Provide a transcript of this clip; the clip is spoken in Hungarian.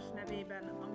Jézus nevében, a